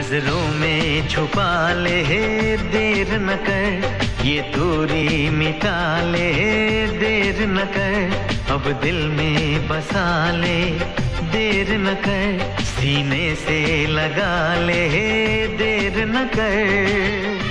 नज़रों में छुपा ले देर न कर। ये दूरी मिटा ले देर न कर। अब दिल में बसा ले, देर न कर। सीने से लगा ले देर न कर।